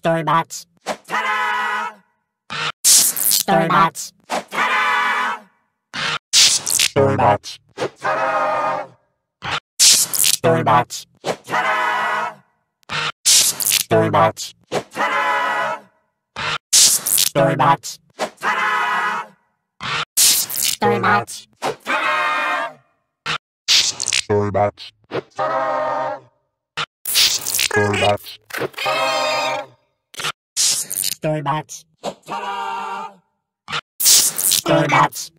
Storybots. Ta-da! Storybots. Ta-da! Storybots. Ta-da! Storybots. Ta-da! Storybots. Ta-da! Storybots. Ta-da! Storybots. Ta-da! Storybots. Ta-da! Storybots. Storybots. Storybots.